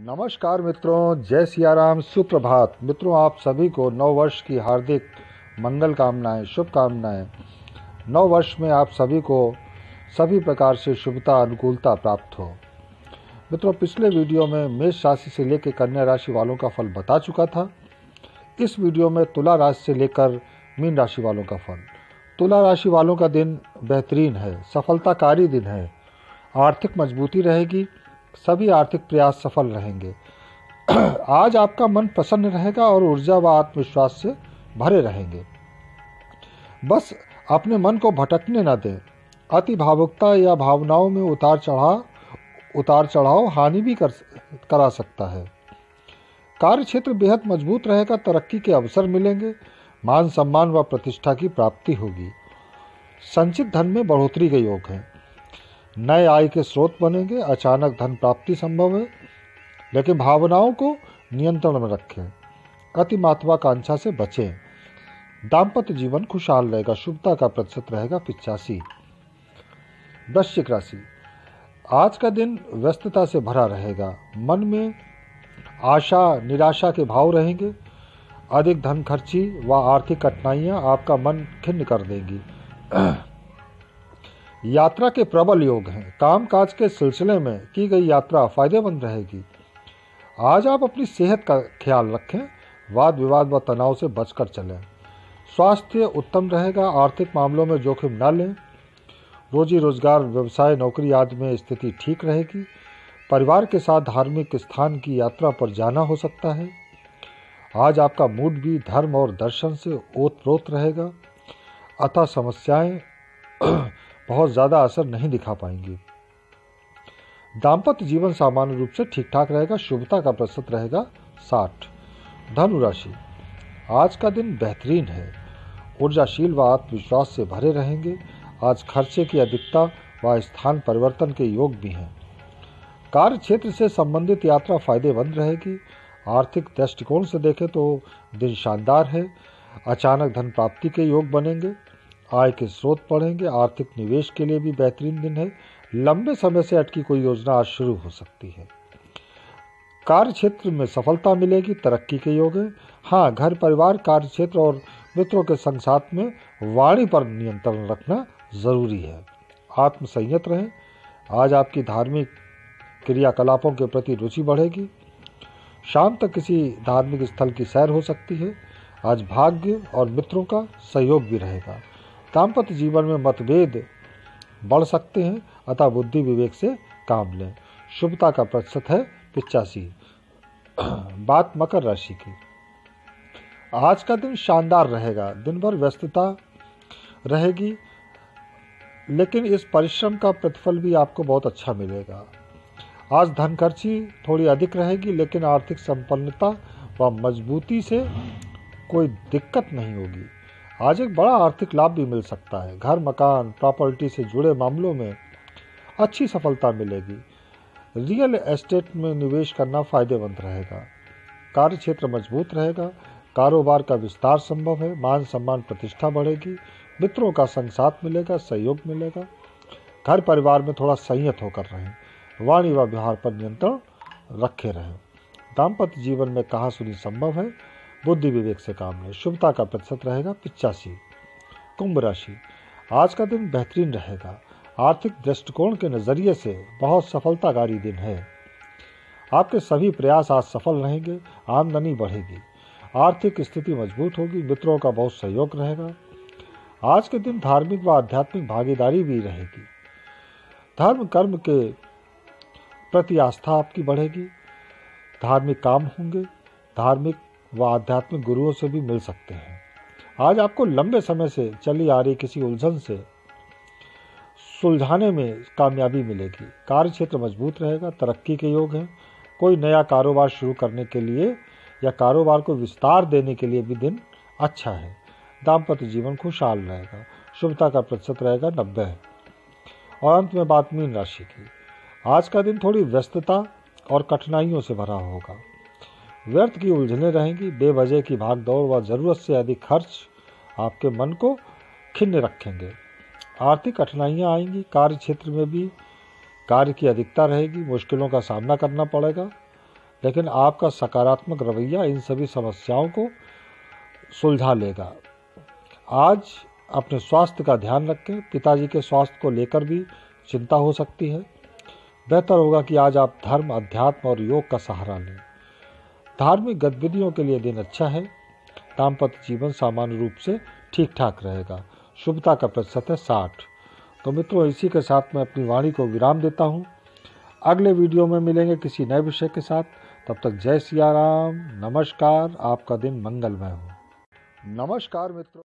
नमस्कार मित्रों, जय सियाराम, सुप्रभात। मित्रों, आप सभी को नव वर्ष की हार्दिक मंगल कामनाएँ, शुभकामनाएँ। नव वर्ष में आप सभी को सभी प्रकार से शुभता, अनुकूलता प्राप्त हो। मित्रों, पिछले वीडियो में मेष राशि से लेकर कन्या राशि वालों का फल बता चुका था। इस वीडियो में तुला राशि से लेकर मीन राशि वालों का फल। तुला राशि वालों का दिन बेहतरीन है, सफलताकारी दिन है। आर्थिक मजबूती रहेगी सभी आर्थिक प्रयास सफल रहेंगे। आज आपका मन प्रसन्न रहेगा और ऊर्जा व आत्मविश्वास से भरे रहेंगे। बस अपने मन को भटकने न दें। अति भावुकता या भावनाओं में उतार चढ़ाव उतार चढ़ाव हानि भी कर, करा सकता है। कार्य क्षेत्र बेहद मज़बूत रहेगा, तरक्की के अवसर मिलेंगे, मान सम्मान व प्रतिष्ठा की प्राप्ति होगी। संचित धन में बढ़ोतरी के योग हैं। नए आय के स्रोत बनेंगे, अचानक धन प्राप्ति संभव है, लेकिन भावनाओं को नियंत्रण में रखें अति महत्वाकांक्षा से बचें। दाम्पत्य जीवन खुशहाल रहेगा, शुभता का प्रतिशत रहेगा पिचासी वृश्चिक राशि। आज का दिन व्यस्तता से भरा रहेगा, मन में आशा, निराशा के भाव रहेंगे, अधिक धन खर्ची व आर्थिक कठिनाइयाँ आपका मन खिन्न कर देंगी। यात्रा के प्रबल योग हैं। काम काज के सिलसिले में की गई यात्रा फ़ायदेमंद रहेगी। आज आप अपनी सेहत का ख्याल रखें, वाद विवाद व तनाव से बचकर चलें। स्वास्थ्य उत्तम रहेगा, आर्थिक मामलों में जोखिम न लें। रोजी रोज़गार, व्यवसाय, नौकरी आदि में स्थिति ठीक रहेगी। परिवार के साथ धार्मिक स्थान की यात्रा पर जाना हो सकता है। आज आपका मूड भी धर्म और दर्शन से ओत प्रोत रहेगा। अतः समस्याएँ बहुत ज़्यादा असर नहीं दिखा पाएँगे। दाम्पत्य जीवन सामान्य रूप से ठीक ठाक रहेगा, शुभता का प्रतिशत रहेगा, साठ। धनु राशि। आज का दिन बेहतरीन है। ऊर्जाशील व आत्मविश्वास से भरे रहेंगे। आज खर्चे की अधिकता व स्थान परिवर्तन के योग भी हैं। कार्य क्षेत्र से संबंधित यात्रा फ़ायदेमंद रहेगी। आर्थिक दृष्टिकोण से देखें तो दिन शानदार है। अचानक धन प्राप्ति के योग बनेंगे। आय के स्रोत बढ़ेंगे, आर्थिक निवेश के लिए भी बेहतरीन दिन है। लंबे समय से अटकी कोई योजना आज शुरू हो सकती है। कार्य क्षेत्र में सफलता मिलेगी, तरक्की के योग है। हाँ घर, परिवार, कार्य क्षेत्र और मित्रों के संग साथ में वाणी पर नियंत्रण रखना ज़रूरी है। आत्म संयत रहें। आज आपकी धार्मिक क्रियाकलापों के प्रति रुचि बढ़ेगी। शाम तक किसी धार्मिक स्थल की सैर हो सकती है। आज भाग्य और मित्रों का सहयोग भी रहेगा। दाम्पत्य जीवन में मतभेद बढ़ सकते हैं, अतः बुद्धि विवेक से काम लें। शुभता का प्रतिशत है पिचासी बात मकर राशि की। आज का दिन शानदार रहेगा। दिन भर व्यस्तता रहेगी, लेकिन इस परिश्रम का प्रतिफल भी आपको बहुत अच्छा मिलेगा। आज धन खर्ची थोड़ी अधिक रहेगी, लेकिन आर्थिक संपन्नता व मजबूती से कोई दिक्कत नहीं होगी। आज एक बड़ा आर्थिक लाभ भी मिल सकता है। घर, मकान प्रॉपर्टी से जुड़े मामलों में अच्छी सफलता मिलेगी। रियल एस्टेट में निवेश करना फ़ायदेमंद रहेगा। कार्य क्षेत्र मज़बूत रहेगा। कारोबार का विस्तार संभव है। मान सम्मान प्रतिष्ठा बढ़ेगी। मित्रों का संग साथ मिलेगा, सहयोग मिलेगा। घर परिवार में थोड़ा संयत होकर रहें। वाणी व व्यवहार पर नियंत्रण रखे रहें। दाम्पत्य जीवन में कहा सुनी संभव है। बुद्धि विवेक से काम लें शुभता का प्रतिशत रहेगा पिचासी। कुंभ राशि। आज का दिन बेहतरीन रहेगा। आर्थिक दृष्टिकोण के नज़रिए से बहुत सफलताकारी दिन है। आपके सभी प्रयास आज सफल रहेंगे, आमदनी बढ़ेगी। आर्थिक स्थिति मज़बूत होगी, मित्रों का बहुत सहयोग रहेगा। आज के दिन धार्मिक व आध्यात्मिक भागीदारी भी रहेगी। धर्म कर्म के प्रति आस्था आपकी बढ़ेगी। धार्मिक काम होंगे, धार्मिक व आध्यात्मिक गुरुओं से भी मिल सकते हैं। आज आपको लंबे समय से चली आ रही किसी उलझन से सुलझाने में कामयाबी मिलेगी। कार्य क्षेत्र मज़बूत रहेगा, तरक्की के योग हैं। कोई नया कारोबार शुरू करने के लिए या कारोबार को विस्तार देने के लिए भी दिन अच्छा है। दाम्पत्य जीवन खुशहाल रहेगा, शुभता का प्रतिशत रहेगा नब्बे। और अंत में बात मीन राशि की। आज का दिन थोड़ी व्यस्तता और कठिनाइयों से भरा होगा। व्यर्थ की उलझने रहेंगी। बेवजह की भाग दौड़ व ज़रूरत से अधिक खर्च आपके मन को खिन्न रखेंगे। आर्थिक कठिनाइयाँ आएँगी। कार्य क्षेत्र में भी कार्य की अधिकता रहेगी। मुश्किलों का सामना करना पड़ेगा। लेकिन आपका सकारात्मक रवैया इन सभी समस्याओं को सुलझा लेगा। आज अपने स्वास्थ्य का ध्यान रखें। पिताजी के स्वास्थ्य को लेकर भी चिंता हो सकती है। बेहतर होगा कि आज आप धर्म, अध्यात्म और योग का सहारा लें। धार्मिक गतिविधियों के लिए दिन अच्छा है। दाम्पत्य जीवन सामान्य रूप से ठीक ठाक रहेगा। शुभता का प्रतिशत है साठ। तो मित्रों, इसी के साथ मैं अपनी वाणी को विराम देता हूँ। अगले वीडियो में मिलेंगे किसी नए विषय के साथ। तब तक जय सिया नमस्कार। आपका दिन मंगलमय हो। नमस्कार मित्रों।